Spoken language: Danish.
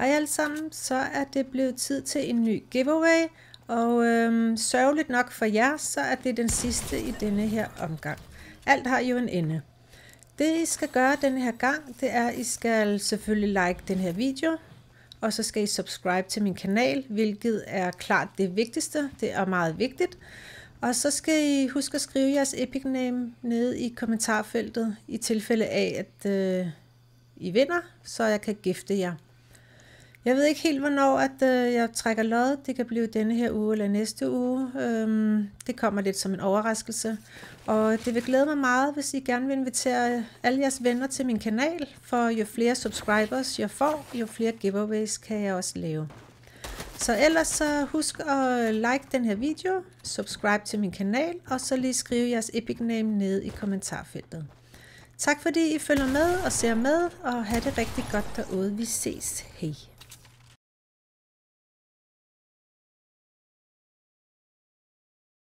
Hej alle sammen, så er det blevet tid til en ny giveaway, og øhm, sørgeligt nok for jer, så er det den sidste i denne her omgang. Alt har jo en ende. Det I skal gøre denne her gang, det er, at I skal selvfølgelig like den her video, og så skal I subscribe til min kanal, hvilket er klart det vigtigste. Det er meget vigtigt. Og så skal I huske at skrive jeres epic name nede i kommentarfeltet, i tilfælde af, at øh, I vinder, så jeg kan gifte jer. Jeg ved ikke helt, hvornår at, øh, jeg trækker lod. Det kan blive denne her uge eller næste uge. Øhm, det kommer lidt som en overraskelse. Og det vil glæde mig meget, hvis I gerne vil invitere alle jeres venner til min kanal. For jo flere subscribers jeg får, jo flere giveaways kan jeg også lave. Så ellers så husk at like den her video, subscribe til min kanal, og så lige skrive jeres epic name ned i kommentarfeltet. Tak fordi I følger med og ser med, og have det rigtig godt derude. Vi ses. Hej.